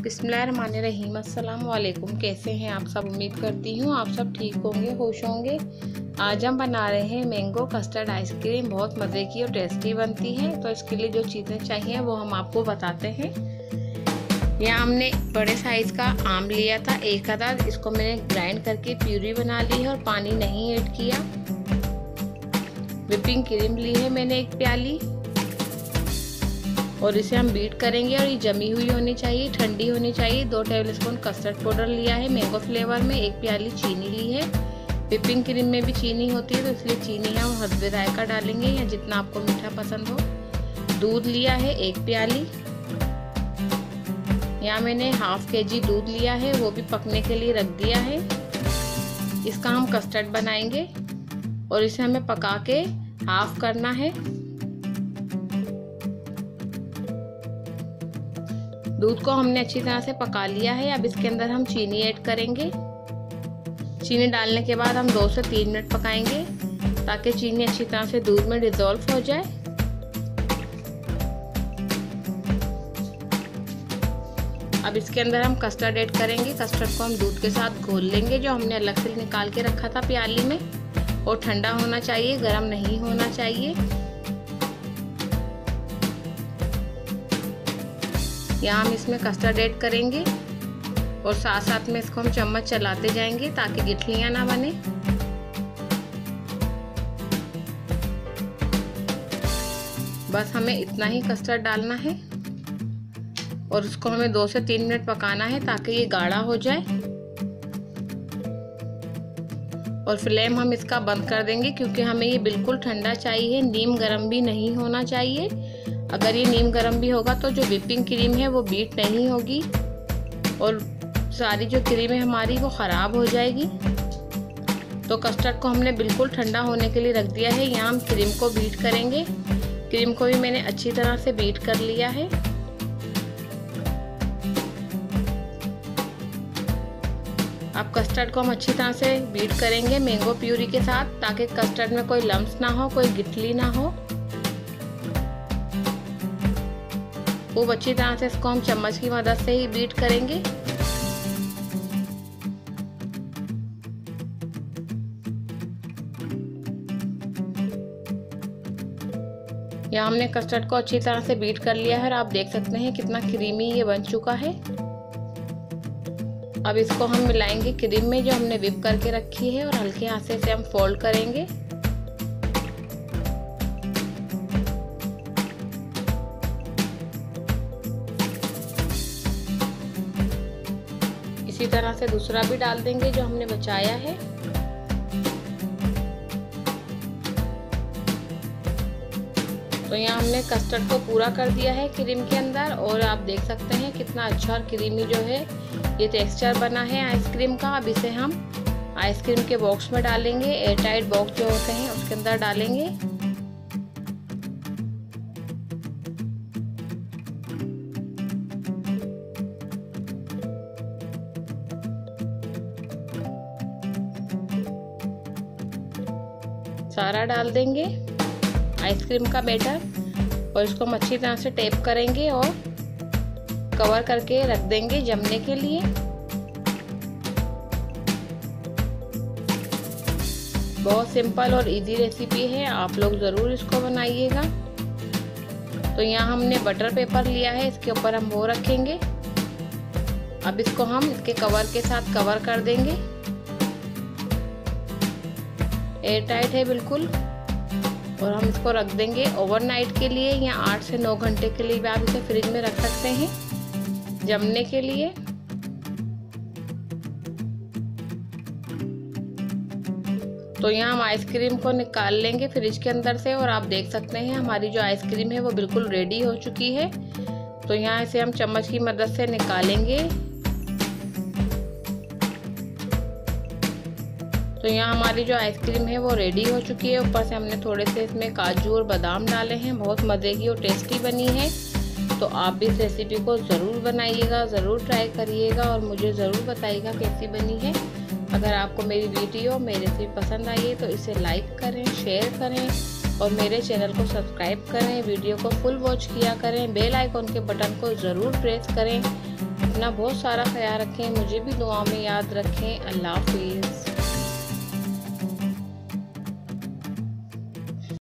अस्सलाम वालेकुम कैसे हैं आप सब? उम्मीद करती हूँ आप सब ठीक होंगे, खुश होंगे। आज हम बना रहे हैं मैंगो कस्टर्ड आइसक्रीम। बहुत मज़े की और टेस्टी बनती है। तो इसके लिए जो चीज़ें चाहिए वो हम आपको बताते हैं। यहाँ हमने बड़े साइज़ का आम लिया था, एक अदद इसको मैंने ग्राइंड करके प्यूरी बना ली है और पानी नहीं ऐड किया। विपिंग क्रीम ली है मैंने एक प्याली। और इसे हम बीट करेंगे और ये जमी हुई होनी चाहिए, ठंडी होनी चाहिए। दो टेबल स्पून कस्टर्ड पाउडर लिया है मैंगो फ्लेवर में एक प्याली चीनी ली है। विपिंग क्रीम में भी चीनी होती है तो इसलिए चीनी हम हसबे रायका डालेंगे या जितना आपको मीठा पसंद हो। दूध लिया है एक प्याली। यहाँ मैंने हाफ़ के जी दूध लिया है, वो भी पकने के लिए रख दिया है। इसका हम कस्टर्ड बनाएँगे और इसे हमें पका के हाफ़ करना है। दूध को हमने अच्छी तरह से पका लिया है। अब इसके अंदर हम चीनी ऐड करेंगे। चीनी डालने के बाद हम दो से तीन मिनट पकाएँगे ताकि चीनी अच्छी तरह से दूध में डिजोल्व हो जाए। अब इसके अंदर हम कस्टर्ड ऐड करेंगे। कस्टर्ड को हम दूध के साथ घोल लेंगे, जो हमने अलग से निकाल के रखा था प्याली में। और ठंडा होना चाहिए, गर्म नहीं होना चाहिए। यहाँ हम इसमें कस्टर्ड ऐड करेंगे और साथ साथ में इसको हम चम्मच चलाते जाएँगे ताकि गिठलियाँ ना बने। बस हमें इतना ही कस्टर्ड डालना है और उसको हमें दो से तीन मिनट पकाना है ताकि ये गाढ़ा हो जाए। और फ्लेम हम इसका बंद कर देंगे क्योंकि हमें ये बिल्कुल ठंडा चाहिए, नीम गर्म भी नहीं होना चाहिए। अगर ये नीम गर्म भी होगा तो जो विपिंग क्रीम है वो बीट नहीं होगी और सारी जो क्रीम है हमारी वो ख़राब हो जाएगी। तो कस्टर्ड को हमने बिल्कुल ठंडा होने के लिए रख दिया है। यहाँ हम क्रीम को बीट करेंगे। क्रीम को भी मैंने अच्छी तरह से बीट कर लिया है। अब कस्टर्ड को हम अच्छी तरह से बीट करेंगे मैंगो प्यूरी के साथ, ताकि कस्टर्ड में कोई लम्स ना हो, कोई गिटली ना हो। खूब अच्छी तरह से इसको हम चम्मच की मदद से ही बीट करेंगे। यहाँ हमने कस्टर्ड को अच्छी तरह से बीट कर लिया है और आप देख सकते हैं कितना क्रीमी ये बन चुका है। अब इसको हम मिलाएँगे क्रीम में जो हमने विप करके रखी है और हल्के हाथ से इसे हम फोल्ड करेंगे। इसी तरह से दूसरा भी डाल देंगे जो हमने बचाया है। तो यहाँ हमने कस्टर्ड को पूरा कर दिया है क्रीम के अंदर और आप देख सकते हैं कितना अच्छा और क्रीमी जो है ये टेक्सचर बना है आइसक्रीम का। अब इसे हम आइसक्रीम के बॉक्स में डालेंगे एयर टाइट बॉक्स जो होते हैं उसके अंदर डालेंगे। सारा डाल देंगे आइसक्रीम का बैटर और इसको हम अच्छी तरह से टेप करेंगे और कवर करके रख देंगे जमने के लिए। बहुत सिंपल और इजी रेसिपी है, आप लोग ज़रूर इसको बनाइएगा। तो यहाँ हमने बटर पेपर लिया है, इसके ऊपर हम वो रखेंगे। अब इसको हम इसके कवर के साथ कवर कर देंगे। एयर टाइट है बिल्कुल। और हम इसको रख देंगे ओवरनाइट के लिए या आठ से नौ घंटे के लिए भी आप इसे फ्रिज में रख सकते हैं, जमने के लिए। तो यहाँ हम आइसक्रीम को निकाल लेंगे फ्रिज के अंदर से और आप देख सकते हैं हमारी जो आइसक्रीम है वो बिल्कुल रेडी हो चुकी है। तो यहाँ इसे हम चम्मच की मदद से निकालेंगे। तो यहाँ हमारी जो आइसक्रीम है वो रेडी हो चुकी है। ऊपर से हमने थोड़े से इसमें काजू और बादाम डाले हैं। बहुत मज़े की और टेस्टी बनी है। तो आप भी इस रेसिपी को ज़रूर बनाइएगा, ज़रूर ट्राई करिएगा और मुझे ज़रूर बताइएगा कैसी बनी है। अगर आपको मेरी वीडियो मेरी रेसिपी पसंद आई है तो इसे लाइक करें शेयर करें और मेरे चैनल को सब्सक्राइब करें। वीडियो को फुल वॉच किया करें। बेल आइकॉन के बटन को ज़रूर प्रेस करें। अपना बहुत सारा ख्याल रखें। मुझे भी दुआ में याद रखें। अल्लाह हाफिज़।